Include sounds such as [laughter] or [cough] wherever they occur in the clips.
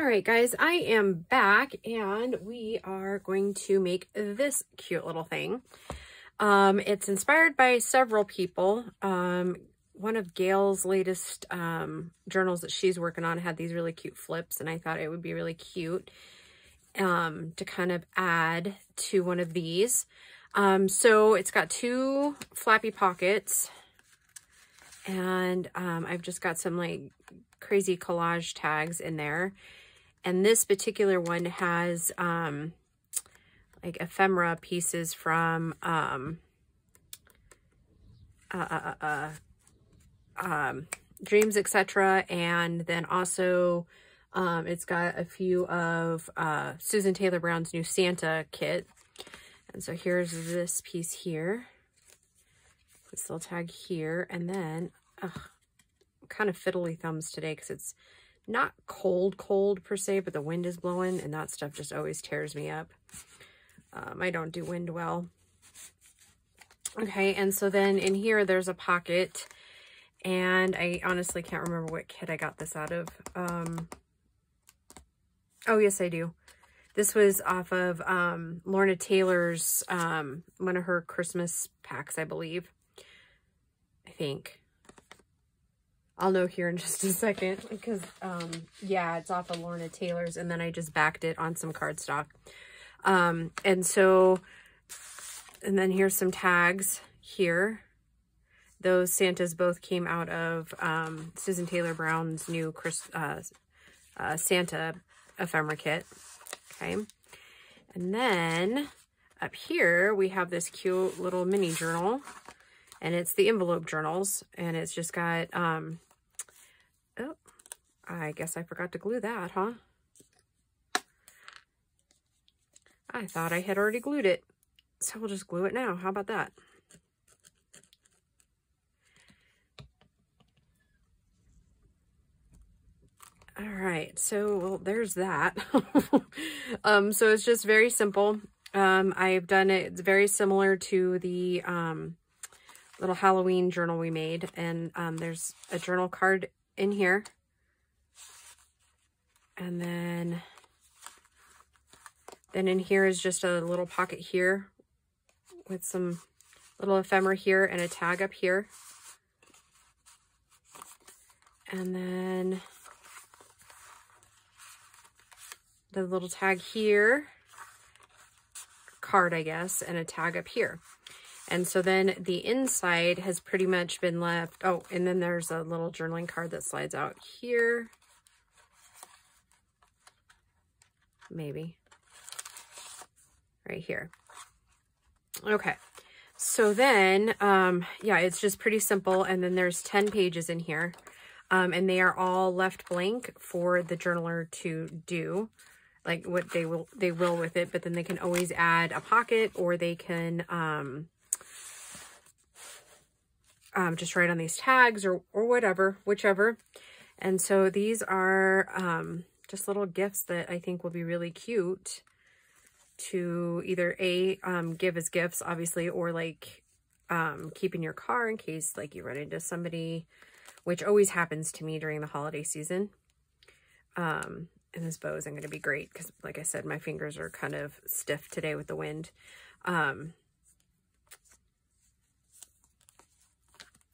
All right, guys, I am back and we are going to make this cute little thing. Um, it's inspired by several people. Um, one of Gail's latest um, journals that she's working on had these really cute flips and I thought it would be really cute um, to kind of add to one of these. Um, so it's got two flappy pockets and um, I've just got some like crazy collage tags in there. And this particular one has um, like ephemera pieces from um, uh, uh, uh, uh um, Dreams, etc. And then also um, it's got a few of uh, Susan Taylor Brown's new Santa kit. And so here's this piece here. This little tag here. And then, ugh, kind of fiddly thumbs today because it's not cold, cold per se, but the wind is blowing and that stuff just always tears me up. Um, I don't do wind well. Okay, and so then in here there's a pocket and I honestly can't remember what kit I got this out of. Um, oh, yes, I do. This was off of um, Lorna Taylor's, um, one of her Christmas packs, I believe. I think. I'll know here in [laughs] just a second because, um, yeah, it's off of Lorna Taylor's and then I just backed it on some cardstock. Um, and so, and then here's some tags here. Those Santas both came out of um, Susan Taylor Brown's new Chris, uh, uh, Santa ephemera kit. Okay. And then up here, we have this cute little mini journal and it's the envelope journals and it's just got um, I guess I forgot to glue that, huh? I thought I had already glued it. So we'll just glue it now. How about that? All right, so well, there's that. [laughs] um, so it's just very simple. Um, I've done it, it's very similar to the um, little Halloween journal we made. And um, there's a journal card in here. And then, then in here is just a little pocket here with some little ephemera here and a tag up here. And then the little tag here, card, I guess, and a tag up here. And so then the inside has pretty much been left. Oh, and then there's a little journaling card that slides out here. Maybe. Right here. Okay. So then, um, yeah, it's just pretty simple. And then there's 10 pages in here. Um, and they are all left blank for the journaler to do like what they will they will with it but then they can always add a pocket or they can um um, just write on these tags or, or whatever, whichever. And so these are um, just little gifts that I think will be really cute to either A, um, give as gifts, obviously, or like um, keep in your car in case like you run into somebody, which always happens to me during the holiday season. Um, and this bow isn't going to be great because, like I said, my fingers are kind of stiff today with the wind. Um,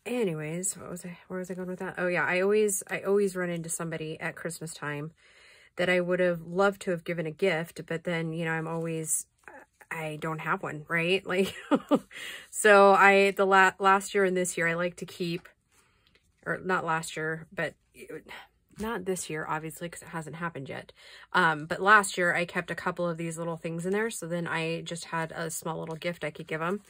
anyways, what was I, where was I going with that? Oh yeah, I always, I always run into somebody at Christmas time that I would have loved to have given a gift, but then, you know, I'm always, I don't have one, right? [laughs] Like, so I, the la last year and this year, I like to keep, or not last year, but not this year, obviously, because it hasn't happened yet. Um, but last year, I kept a couple of these little things in there. So then I just had a small little gift I could give them.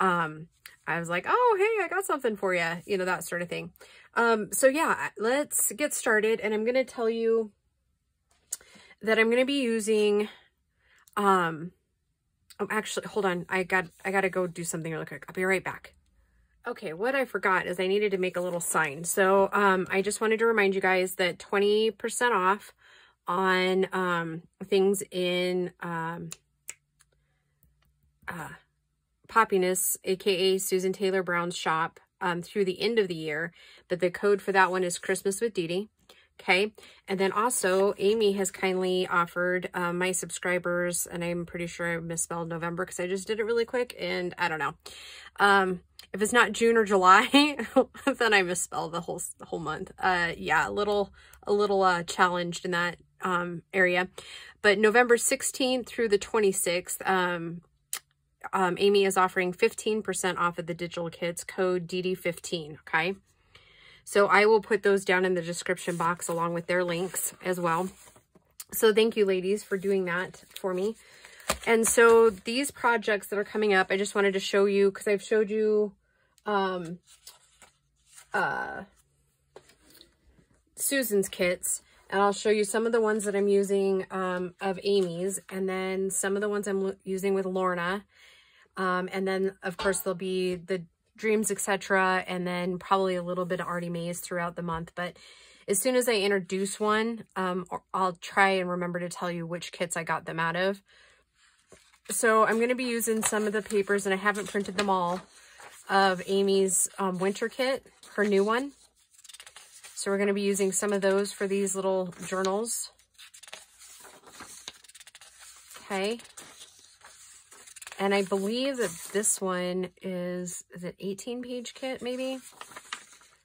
Um, I was like, oh, hey, I got something for you, you know, that sort of thing. Um, so yeah, let's get started. And I'm going to tell you that I'm going to be using, um, oh, actually, hold on. I got, I got to go do something really quick. I'll be right back. Okay, what I forgot is I needed to make a little sign. So, um, I just wanted to remind you guys that 20% off on, um, things in, um, uh, Poppiness, aka Susan Taylor Brown's shop, um, through the end of the year. But the code for that one is Christmas with Dee Dee. Okay. And then also Amy has kindly offered um, my subscribers, and I'm pretty sure I misspelled November because I just did it really quick and I don't know. Um, if it's not June or July, [laughs] then I misspelled the whole, the whole month. Uh, yeah, a little, a little, uh, challenged in that, um, area, but November 16th through the 26th, um, um, Amy is offering 15% off of the digital kits code DD15. Okay. So I will put those down in the description box along with their links as well. So thank you ladies for doing that for me. And so these projects that are coming up, I just wanted to show you because I've showed you um, uh, Susan's kits. And I'll show you some of the ones that I'm using um, of Amy's and then some of the ones I'm using with Lorna. Um, and then, of course, there'll be the dreams, etc. And then probably a little bit of Artie Mays throughout the month. But as soon as I introduce one, um, I'll try and remember to tell you which kits I got them out of. So I'm going to be using some of the papers, and I haven't printed them all, of Amy's um, winter kit, her new one. So we're going to be using some of those for these little journals. Okay. And I believe that this one is, is it 18 page kit maybe?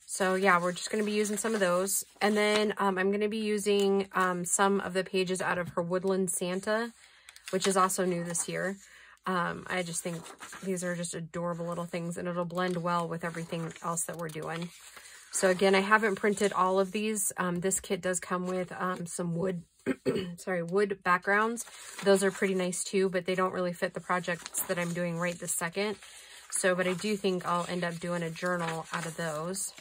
So yeah, we're just going to be using some of those. And then um, I'm going to be using um, some of the pages out of her Woodland Santa, which is also new this year. Um, I just think these are just adorable little things and it'll blend well with everything else that we're doing. So again, I haven't printed all of these. Um, this kit does come with um, some wood [clears throat] sorry, wood backgrounds. Those are pretty nice too, but they don't really fit the projects that I'm doing right this second. So, but I do think I'll end up doing a journal out of those.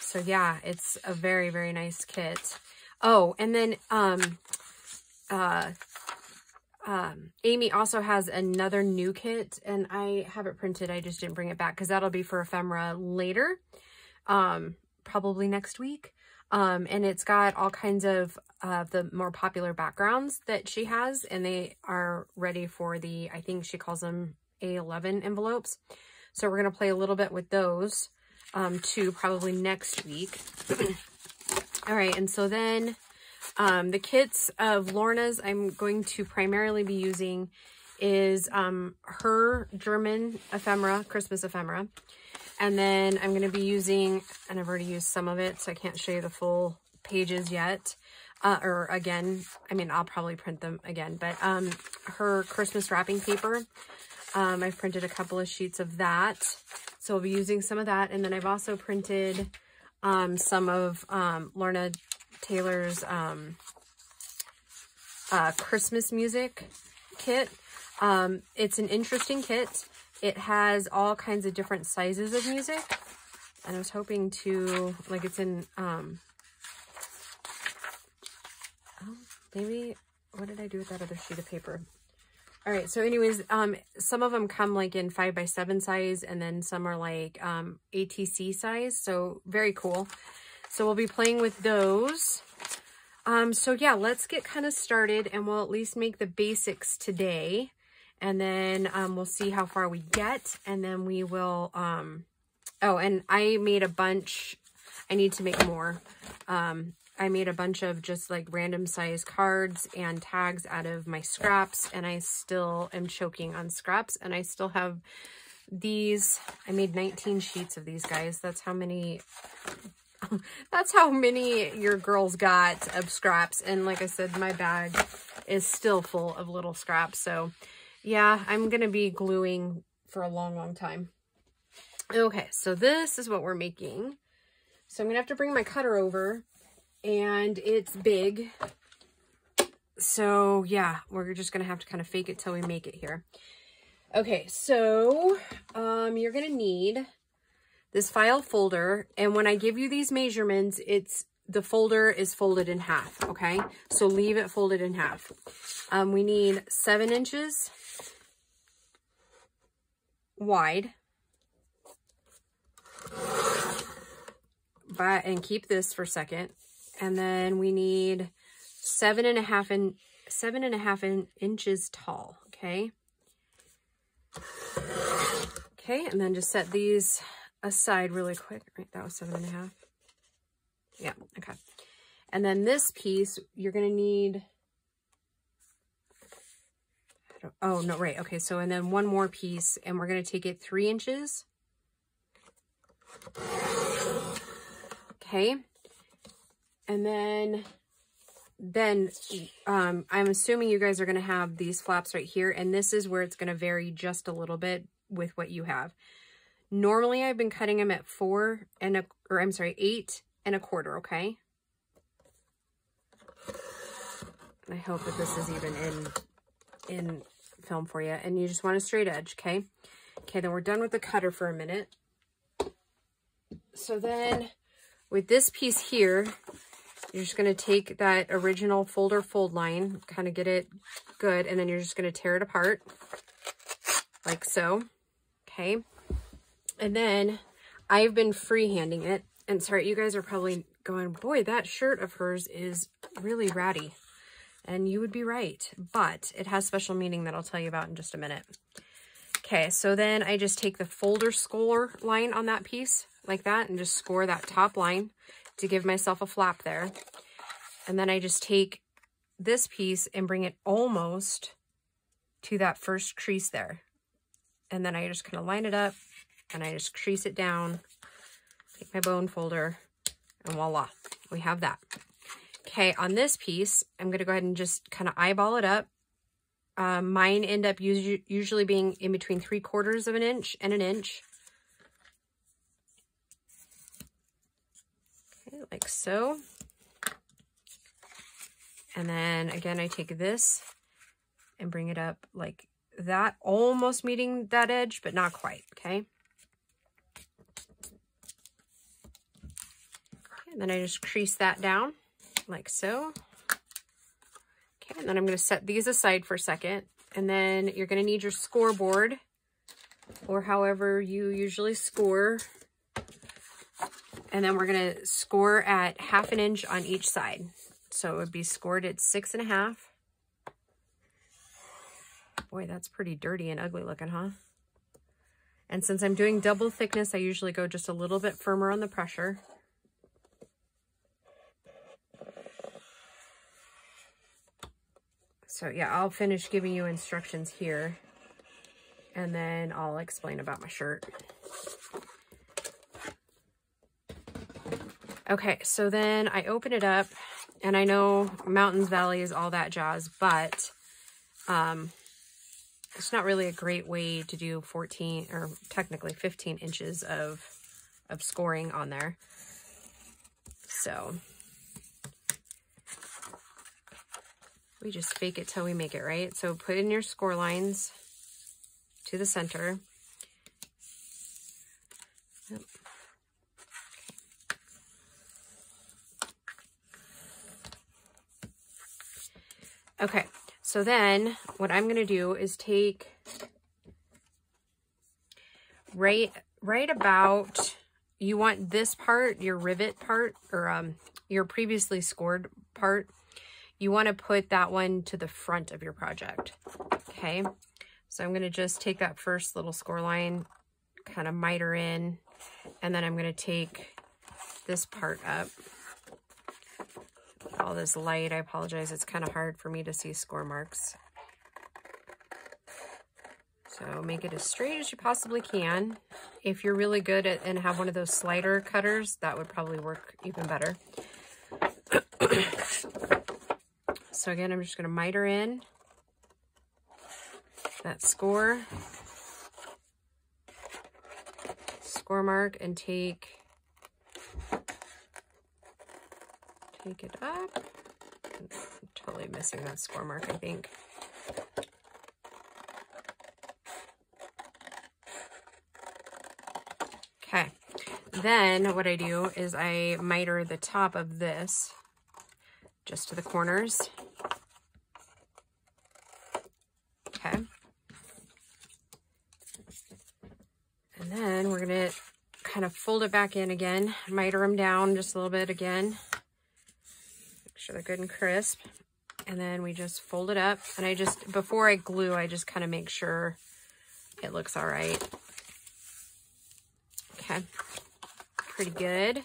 So yeah, it's a very, very nice kit. Oh, and then, um, uh, um, Amy also has another new kit and I have it printed. I just didn't bring it back because that'll be for ephemera later. Um, probably next week. Um, and it's got all kinds of uh, the more popular backgrounds that she has, and they are ready for the, I think she calls them A11 envelopes. So we're going to play a little bit with those um, probably next week. [clears throat] all right, and so then um, the kits of Lorna's I'm going to primarily be using is um, her German ephemera, Christmas ephemera. And then I'm going to be using, and I've already used some of it, so I can't show you the full pages yet. Uh, or again, I mean, I'll probably print them again, but um, her Christmas wrapping paper, um, I've printed a couple of sheets of that. So I'll be using some of that. And then I've also printed um, some of um, Lorna Taylor's um, uh, Christmas music kit. Um, it's an interesting kit. It has all kinds of different sizes of music. And I was hoping to, like it's in, um, oh, maybe, what did I do with that other sheet of paper? All right, so anyways, um, some of them come like in 5 by 7 size, and then some are like um, ATC size, so very cool. So we'll be playing with those. Um, so yeah, let's get kind of started, and we'll at least make the basics today and then um, we'll see how far we get, and then we will, um, oh, and I made a bunch, I need to make more, um, I made a bunch of just like random size cards and tags out of my scraps, and I still am choking on scraps, and I still have these, I made 19 sheets of these guys, that's how many [laughs] that's how many your girls got of scraps. And like I said, my bag is still full of little scraps. So yeah, I'm going to be gluing for a long, long time. Okay, so this is what we're making. So I'm going to have to bring my cutter over and it's big. So yeah, we're just going to have to kind of fake it till we make it here. Okay, so um, you're going to need this file folder. And when I give you these measurements, it's the folder is folded in half, okay? So leave it folded in half. Um, we need seven inches wide. But, and keep this for a second. And then we need seven and a half in seven and a half in, inches tall. Okay. Okay. And then just set these aside really quick. Right. That was seven and a half. Yeah, okay. And then this piece, you're going to need, oh, no, right. Okay, so and then one more piece, and we're going to take it three inches. Okay. And then, then um, I'm assuming you guys are going to have these flaps right here, and this is where it's going to vary just a little bit with what you have. Normally, I've been cutting them at four and a, or I'm sorry, eight and a quarter, okay? I hope that this is even in, in film for you. And you just want a straight edge, okay? Okay, then we're done with the cutter for a minute. So then with this piece here, you're just going to take that original folder fold line, kind of get it good, and then you're just going to tear it apart like so. Okay. And then I've been freehanding it. And sorry, you guys are probably going, boy, that shirt of hers is really ratty. And you would be right, but it has special meaning that I'll tell you about in just a minute. Okay, so then I just take the folder score line on that piece like that and just score that top line to give myself a flap there. And then I just take this piece and bring it almost to that first crease there. And then I just kind of line it up and I just crease it down, take my bone folder, and voila, we have that. Okay, on this piece, I'm going to go ahead and just kind of eyeball it up. Um, mine end up usually being in between three quarters of an inch and an inch. Okay, like so. And then again, I take this and bring it up like that, almost meeting that edge, but not quite, okay? And then I just crease that down like so. Okay, and then I'm going to set these aside for a second. And then you're going to need your scoreboard or however you usually score. And then we're going to score at half an inch on each side. So it would be scored at six and a half. Boy, that's pretty dirty and ugly looking, huh? And since I'm doing double thickness, I usually go just a little bit firmer on the pressure. So yeah, I'll finish giving you instructions here and then I'll explain about my shirt. Okay, so then I open it up and I know mountains, valleys, all that jazz, but um, it's not really a great way to do 14 or technically 15 inches of, of scoring on there. So we just fake it till we make it, right? So put in your score lines to the center. Okay, so then what I'm going to do is take right, right about, you want this part, your rivet part, or um, your previously scored part, you want to put that one to the front of your project. Okay, so I'm going to just take that first little score line, kind of miter in, and then I'm going to take this part up. All this light, I apologize, it's kind of hard for me to see score marks. So make it as straight as you possibly can. If you're really good at and have one of those slider cutters, that would probably work even better. [clears throat] So again, I'm just going to miter in that score, score mark and take, take it up. I'm totally missing that score mark, I think. Okay, then what I do is I miter the top of this just to the corners. kind of fold it back in again, miter them down just a little bit again. Make sure they're good and crisp. And then we just fold it up. And I just, before I glue, I just kind of make sure it looks all right. Okay, pretty good.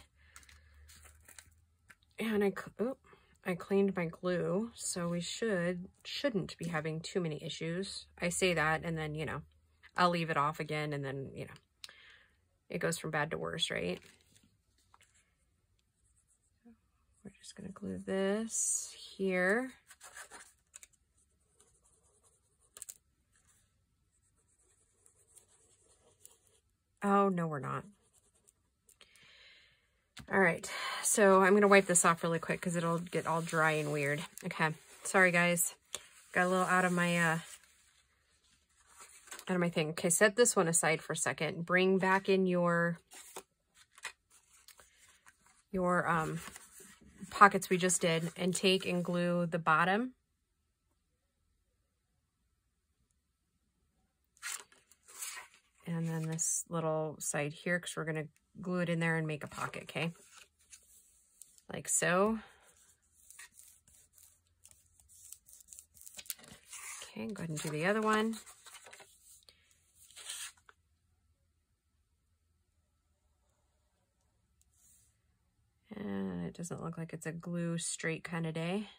And I, oh, I cleaned my glue, so we should, shouldn't be having too many issues. I say that and then, you know, I'll leave it off again and then, you know, it goes from bad to worse, right? We're just going to glue this here. Oh, no, we're not. All right, so I'm going to wipe this off really quick because it'll get all dry and weird. Okay, sorry guys. Got a little out of my, uh, out of my thing. Okay, set this one aside for a second. Bring back in your, your, um, pockets we just did and take and glue the bottom and then this little side here because we're going to glue it in there and make a pocket, okay? Like so. Okay, go ahead and do the other one. And it doesn't look like it's a glue straight kind of day.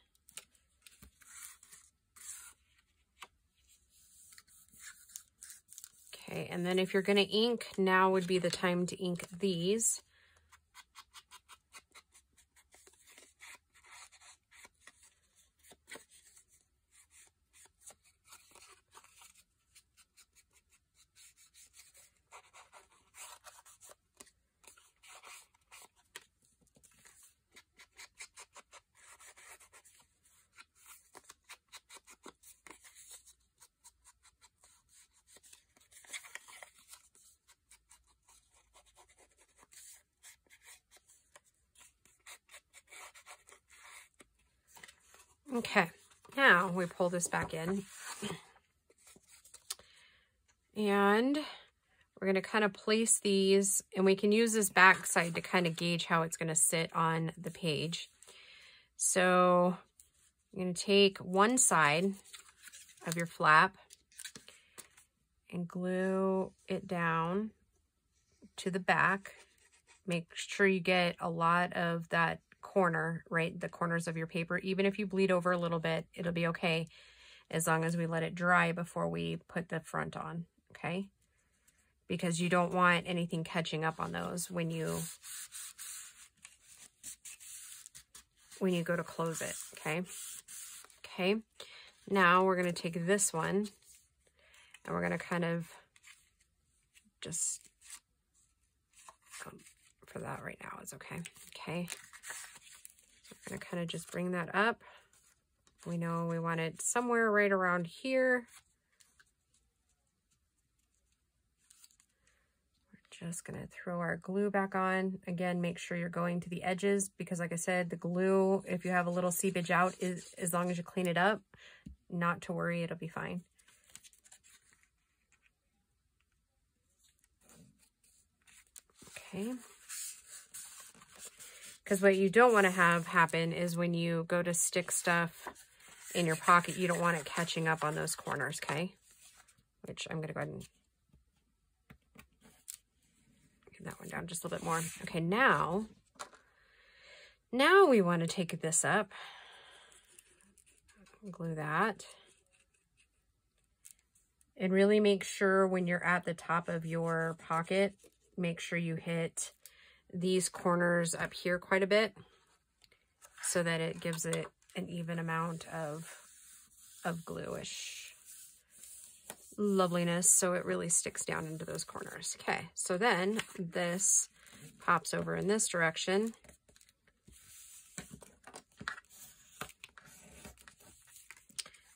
Okay, and then if you're to ink, now would be the time to ink these. Okay, now we pull this back in. And we're going to kind of place these, and we can use this back side to kind of gauge how it's going to sit on the page. So I'm going to take one side of your flap and glue it down to the back. Make sure you get a lot of that corner, right? The corners of your paper. Even if you bleed over a little bit, it'll be okay as long as we let it dry before we put the front on, okay? Because you don't want anything catching up on those when you when you go to close it, okay? Okay, now we're to take this one and we're to kind of just, for that right now is okay. Okay, To kind of just bring that up. We know we want it somewhere right around here. We're just going to throw our glue back on. Again, make sure you're going to the edges because like I said, the glue, if you have a little seepage out, is as long as you clean it up, not to worry, it'll be fine. Okay. Because what you don't want to have happen is when you go to stick stuff in your pocket, you don't want it catching up on those corners, okay? Which I'm going to go ahead and get that one down just a little bit more. Okay, now, now we want to take this up, glue that, and really make sure when you're at the top of your pocket, make sure you hit these corners up here quite a bit so that it gives it an even amount of, of gluish loveliness so it really sticks down into those corners. Okay, so then this pops over in this direction.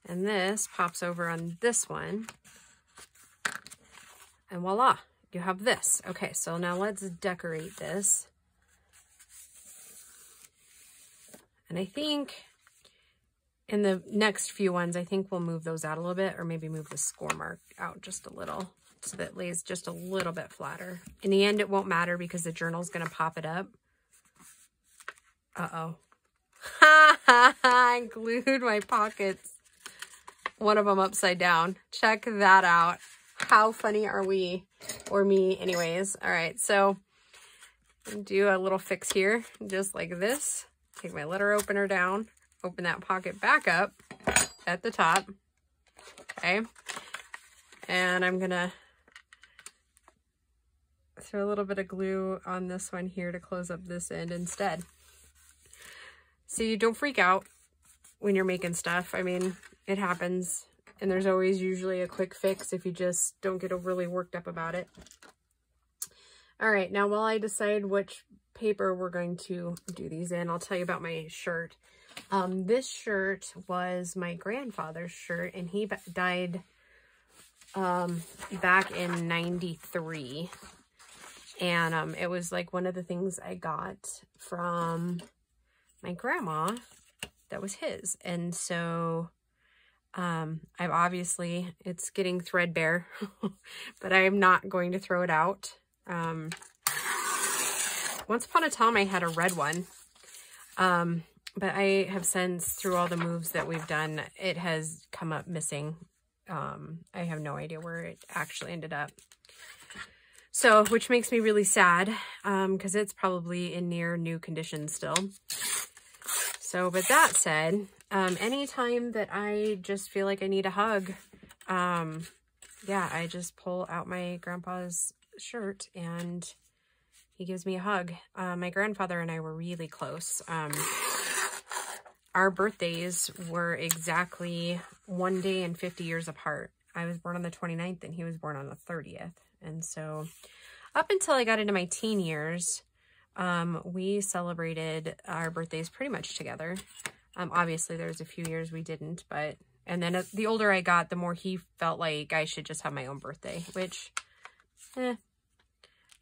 And this pops over on this one. And voila, you have this. Okay, so now let's decorate this. And I think in the next few ones, I think we'll move those out a little bit or maybe move the score mark out just a little so that it lays just a little bit flatter. In the end, it won't matter because the journal's going to pop it up. Uh-oh. Ha ha ha, I glued my pockets. One of them upside down. Check that out. How funny are we? Or me anyways. All right, so do a little fix here, just like this. take my letter opener down, open that pocket back up at the top. Okay. And I'm to throw a little bit of glue on this one here to close up this end instead. So you don't freak out when you're making stuff. I mean, it happens. And there's always usually a quick fix if you just don't get overly worked up about it. All right, now while I decide which paper we're going to do these in, I'll tell you about my shirt. Um, this shirt was my grandfather's shirt, and he died um, back in 93. And um, it was like one of the things I got from my grandma that was his. And so um, I'm obviously, it's getting threadbare, [laughs] but I'm not going to throw it out. Um, once upon a time, I had a red one. Um, but I have since, through all the moves that we've done, it has come up missing. Um, I have no idea where it actually ended up. So, which makes me really sad, Um, because um, it's probably in near new condition still. So, but that said, um, anytime that I just feel like I need a hug, um, yeah, I just pull out my grandpa's shirt and he gives me a hug. Uh, my grandfather and I were really close. Um, our birthdays were exactly one day and 50 years apart. I was born on the 29th and he was born on the 30th. And so up until I got into my teen years, um, we celebrated our birthdays pretty much together. Um, obviously, there's a few years we didn't, but, and then uh, the older I got, the more he felt like I should just have my own birthday, which, eh,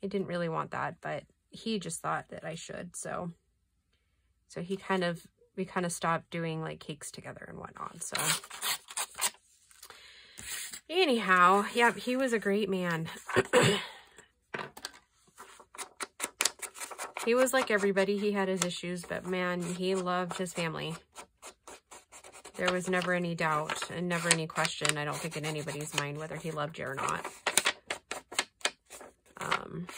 I didn't really want that, but he just thought that I should, so, so he kind of, we kind of stopped doing like cakes together and whatnot, so. Anyhow, yeah, he was a great man. [clears throat] He was like everybody. He had his issues, but man, he loved his family. There was never any doubt and never any question, I don't think, in anybody's mind whether he loved you or not. Um,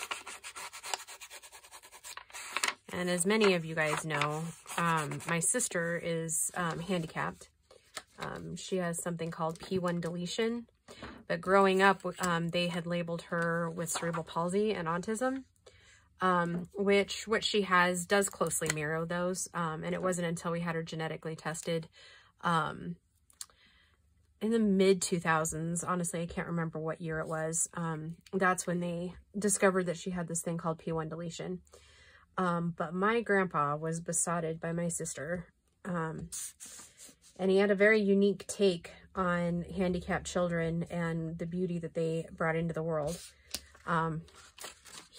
and as many of you guys know, um, my sister is um, handicapped. Um, she has something called P1 deletion. But growing up, um, they had labeled her with cerebral palsy and autism um, which what she has does closely mirror those. Um, and it wasn't until we had her genetically tested um, in the mid 2000s. Honestly, I can't remember what year it was. Um, that's when they discovered that she had this thing called P1 deletion. Um, but my grandpa was besotted by my sister. Um, and he had a very unique take on handicapped children and the beauty that they brought into the world. Um,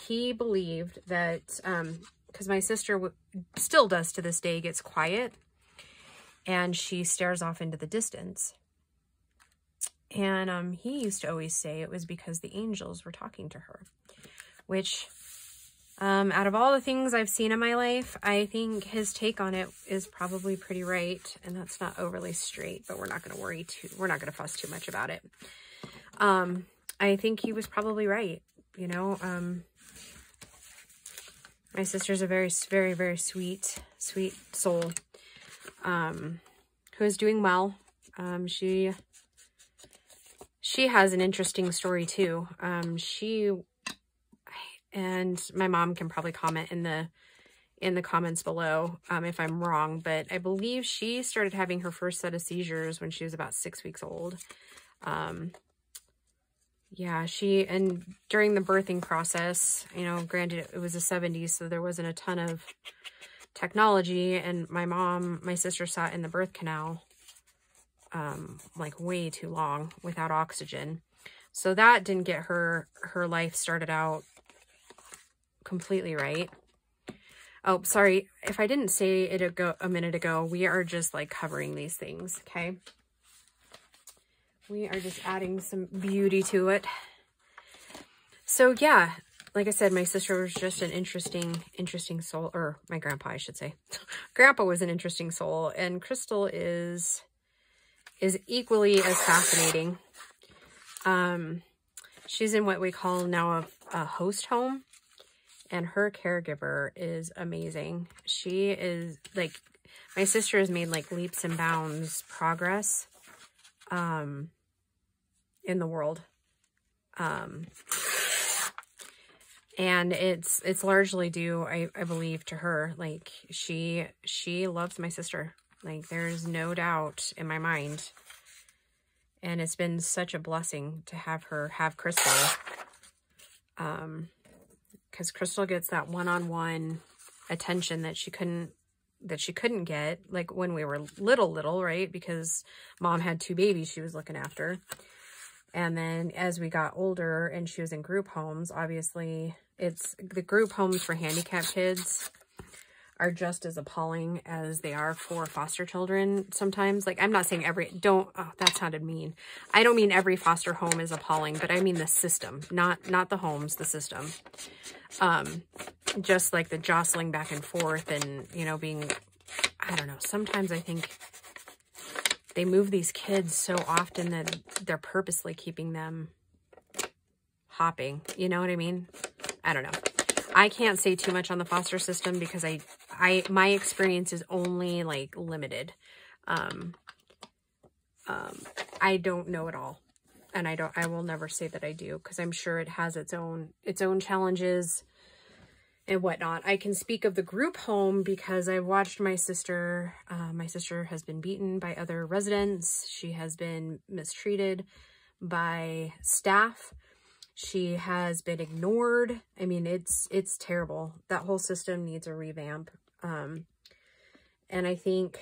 he believed that, because um, my sister still does to this day, gets quiet and she stares off into the distance. And um, he used to always say it was because the angels were talking to her, which um, out of all the things I've seen in my life, I think his take on it is probably pretty right. And that's not overly straight, but we're not going to worry too, we're not going to fuss too much about it. Um, I think he was probably right. You know, um, my sister's a very, very, very sweet, sweet soul um, who is doing well. Um, she she has an interesting story too. Um, she and my mom can probably comment in the in the comments below um, if I'm wrong, but I believe she started having her first set of seizures when she was about six weeks old. Um, yeah, she, and during the birthing process, you know, granted it was the 70s, so there wasn't a ton of technology, and my mom, my sister sat in the birth canal, um, like way too long without oxygen. So that didn't get her, her life started out completely right. Oh, sorry. If I didn't say it ago, a minute ago, we are just like covering these things, okay? We are just adding some beauty to it. So yeah, like I said, my sister was just an interesting, interesting soul, or my grandpa, I should say. [laughs] grandpa was an interesting soul, and Crystal is, is equally as fascinating. Um, she's in what we call now a, a host home, and her caregiver is amazing. She is like, my sister has made like leaps and bounds progress um, in the world. Um, and it's it's largely due I, I believe to her. Like she she loves my sister. Like there's no doubt in my mind. And it's been such a blessing to have her have crystal. Um because crystal gets that one-on-one -on -one attention that she couldn't that she couldn't get like when we were little little right? Because mom had two babies she was looking after and then as we got older and she was in group homes obviously it's the group homes for handicapped kids are just as appalling as they are for foster children sometimes. Like, I'm not saying every, don't, oh, that sounded mean. I don't mean every foster home is appalling, but I mean the system, not, not the homes, the system. Um, just like the jostling back and forth and, you know, being, I don't know, sometimes I think they move these kids so often that they're purposely keeping them hopping. You know what I mean? I don't know. I can't say too much on the foster system because I, I, my experience is only like limited. Um, um, I don't know it all. And I don't, I will never say that I do because I'm sure it has its own, its own challenges and whatnot. I can speak of the group home because I've watched my sister, uh, my sister has been beaten by other residents. She has been mistreated by staff. She has been ignored. I mean, it's it's terrible. That whole system needs a revamp. Um, and I think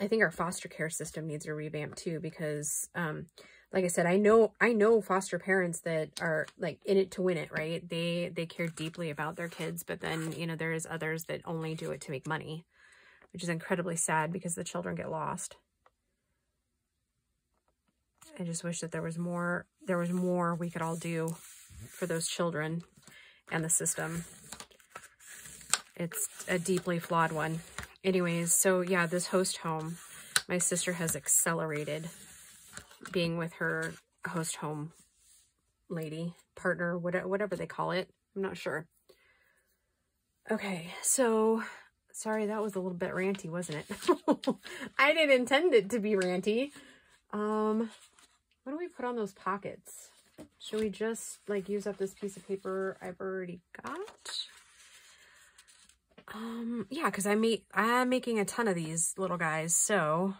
I think our foster care system needs a revamp too because um, like I said, I know I know foster parents that are like in it to win it, right? They they care deeply about their kids, but then, you know, there's others that only do it to make money, which is incredibly sad because the children get lost. I just wish that there was more, there was more we could all do for those children and the system. It's a deeply flawed one. Anyways, so yeah, this host home, my sister has accelerated being with her host home lady, partner, whatever they call it. I'm not sure. Okay, so sorry, that was a little bit ranty, wasn't it? [laughs] I didn't intend it to be ranty. Um, what do we put on those pockets? Should we just like use up this piece of paper I've already got? Um, yeah, because I make I'm making a ton of these little guys, so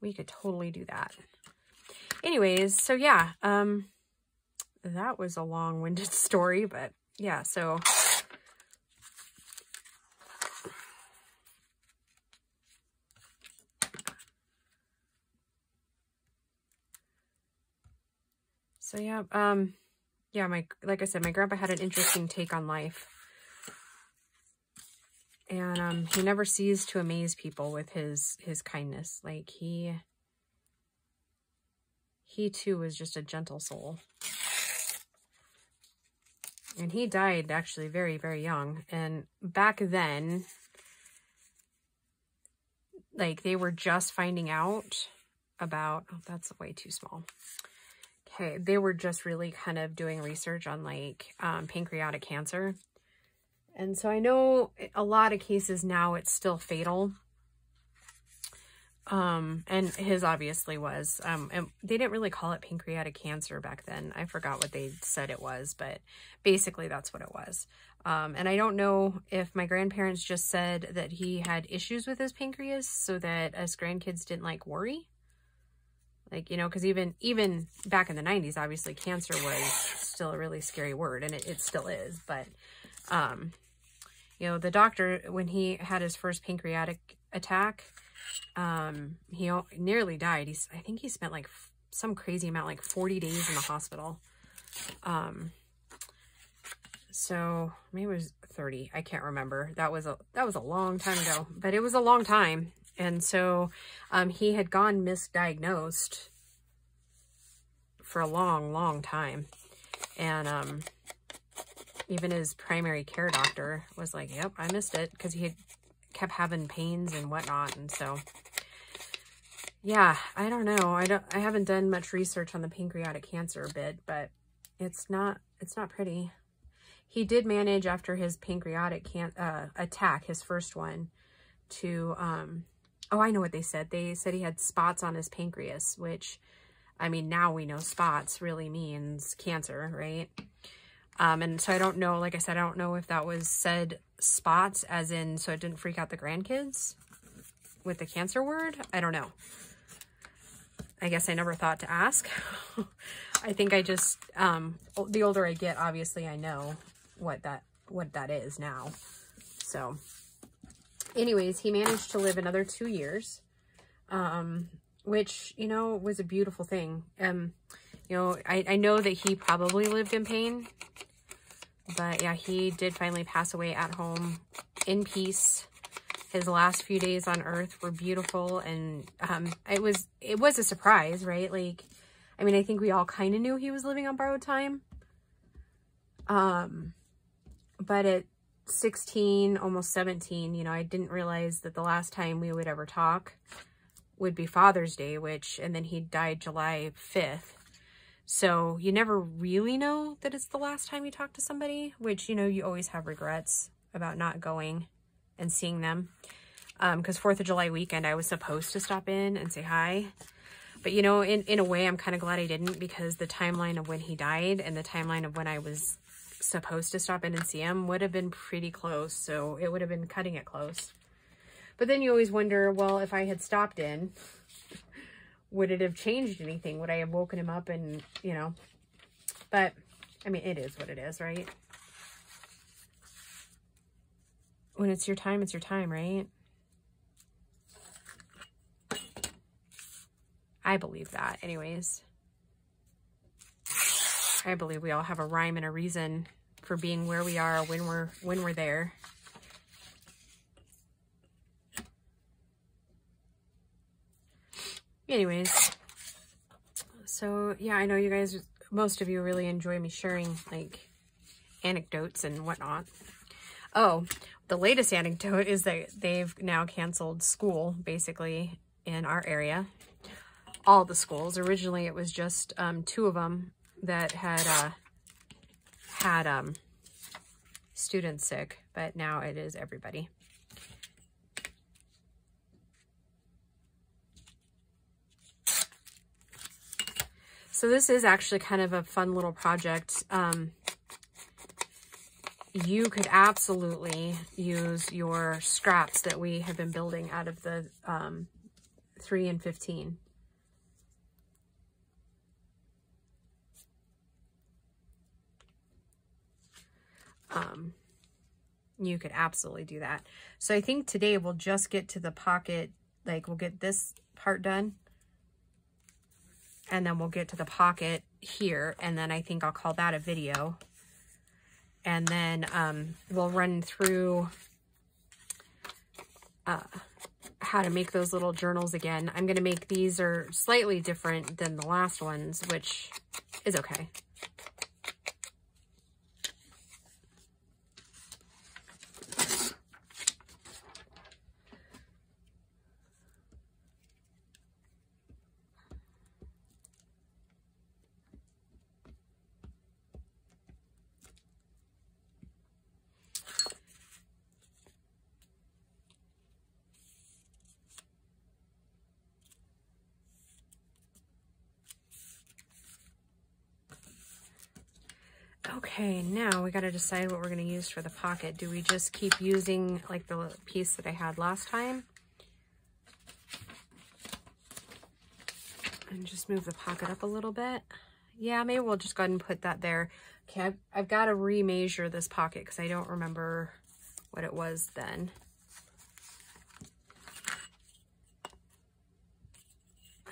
we could totally do that. Anyways, so yeah, um, that was a long-winded [laughs] story, but yeah, so So yeah, um, yeah, my, like I said, my grandpa had an interesting take on life. And, um, he never ceased to amaze people with his, his kindness. Like he, he too was just a gentle soul. And he died actually very, very young. And back then, like they were just finding out about, oh, that's way too small okay, they were just really kind of doing research on like um, pancreatic cancer. And so I know a lot of cases now it's still fatal. Um, and his obviously was, um, and they didn't really call it pancreatic cancer back then. I forgot what they said it was, but basically that's what it was. Um, and I don't know if my grandparents just said that he had issues with his pancreas so that us grandkids didn't like worry. Like, you know, because even even back in the 90s, obviously cancer was still a really scary word, and it, it still is. But, um, you know, the doctor, when he had his first pancreatic attack, um, he nearly died. He's, I think he spent like some crazy amount, like 40 days in the hospital. Um, so maybe it was 30. I can't remember. That was a, that was a long time ago, but it was a long time. And so um, he had gone misdiagnosed for a long, long time. And um, even his primary care doctor was like, yep, I missed it because he had kept having pains and whatnot. And so, yeah, I don't know. I don't, I haven't done much research on the pancreatic cancer bit, but it's not, it's not pretty. he did manage after his pancreatic can uh, attack, his first one, to, um, oh, I know what they said. They said he had spots on his pancreas, which, I mean, now we know spots really means cancer, right? Um, and so I don't know, like I said, I don't know if that was said spots as in, so it didn't freak out the grandkids with the cancer word. I don't know. I guess I never thought to ask. [laughs] I think I just, um, the older I get, obviously I know what that, what that is now. So anyways, he managed to live another two years, um, which, you know, was a beautiful thing. Um, you know, I, I know that he probably lived in pain, but yeah, he did finally pass away at home in peace. His last few days on earth were beautiful and um, it was it was a surprise right? Like i mean i think we all kind of knew he was living on borrowed time. Um but at 16 almost 17 you know i didn't realize that the last time we would ever talk would be father's day which and then he died july 5th so you never really know that it's the last time you talk to somebody which you know you always have regrets about not going and seeing them. Because um, 4th of July weekend, I was supposed to stop in and say hi. But, you know, in, in a way, I'm kind of glad I didn't because the timeline of when he died and the timeline of when I was supposed to stop in and see him would have been pretty close. So it would have been cutting it close. But then you always wonder, well, if I had stopped in, would it have changed anything? Would I have woken him up and, you know, but I mean, it is what it is, right? when it's your time, it's your time, right? I believe that anyways. I believe we all have a rhyme and a reason for being where we are when we're when we're there. Anyways, so yeah, I know you guys, most of you really enjoy me sharing like anecdotes and whatnot. Oh, the latest anecdote is that they've now canceled school, basically, in our area. All the schools. Originally, it was just um, two of them that had uh, had um, students sick, but now it is everybody. So this is actually kind of a fun little project. Um, you could absolutely use your scraps that we have been building out of the um, 3 and 15. Um, you could absolutely do that. So I think today we'll just get to the pocket, like we'll get this part done. And then we'll get to the pocket here. And then I think I'll call that a video and then um, we'll run through uh, how to make those little journals again. I'm going to make these are slightly different than the last ones, which is okay. Okay, now we got to decide what we're going to use for the pocket. Do we just keep using like the piece that I had last time? And just move the pocket up a little bit. Yeah, maybe we'll just go ahead and put that there. Okay, I've, I've got to remeasure this pocket because I don't remember what it was then.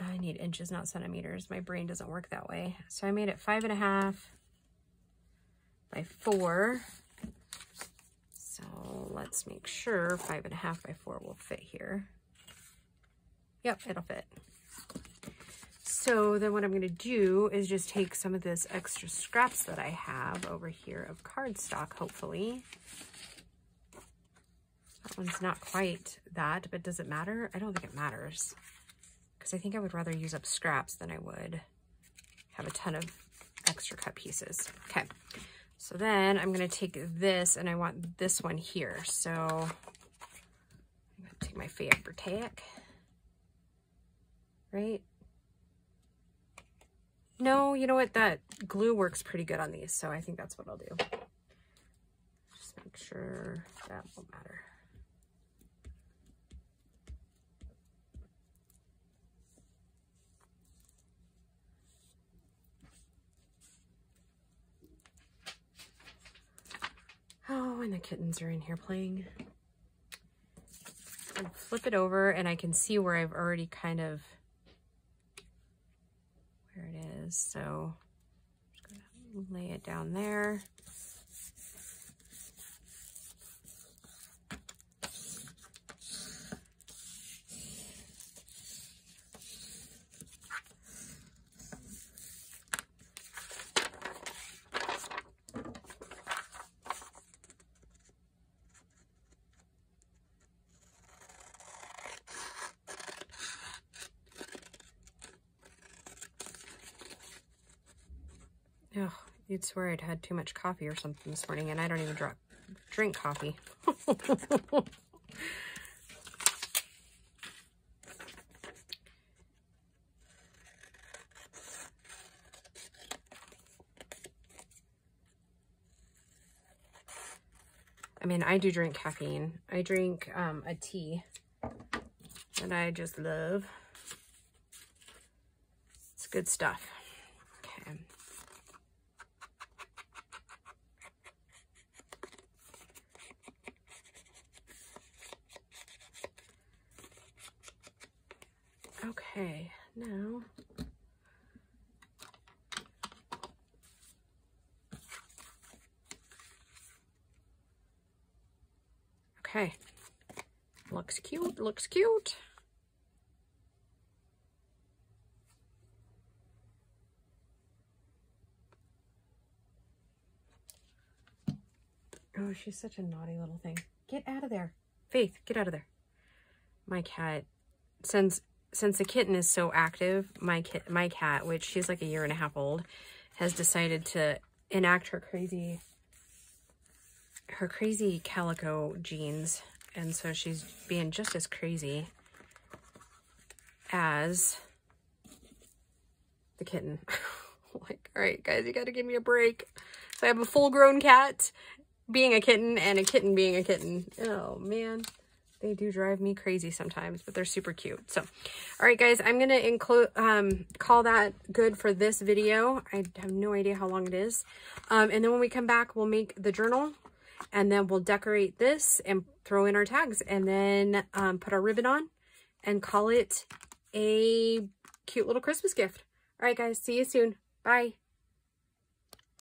I need inches, not centimeters. My brain doesn't work that way. So I made it five and a half by four. So let's make sure five and a half by four will fit here. Yep, it'll fit. So then what I'm going to do is just take some of this extra scraps that I have over here of cardstock, hopefully. That one's not quite that, but does it matter? I don't think it matters. Because I think I would rather use up scraps than I would have a ton of extra cut pieces. Okay, So then I'm going to take this and I want this one here. So I'm to take my Fabri-Tac, right? No, you know what? That glue works pretty good on these, so I think that's what I'll do. Just make sure that won't matter. Oh, and the kittens are in here playing. And flip it over and I can see where I've already kind of, where it is. So I'm just gonna lay it down there. Oh, you'd swear I'd had too much coffee or something this morning, and I don't even drop, drink coffee. [laughs] I mean, I do drink caffeine. I drink um, a tea that I just love. It's good stuff. Okay. Okay, now Okay, looks cute, looks cute. Oh, she's such a naughty little thing. Get out of there. Faith, get out of there. My cat, since since the kitten is so active, my kit, my cat, which she's like a year and a half old, has decided to enact her crazy, her crazy calico genes. And so she's being just as crazy as the kitten. [laughs] like, all right, guys, you got to give me a break. So I have a full grown cat being a kitten and a kitten being a kitten. Oh, man. They do drive me crazy sometimes, but they're super cute. So, all right, guys, I'm going to include, um, call that good for this video. I have no idea how long it is. Um, and then when we come back, we'll make the journal and then we'll decorate this and throw in our tags and then um, put our ribbon on and call it a cute little Christmas gift. All right, guys, see you soon. Bye.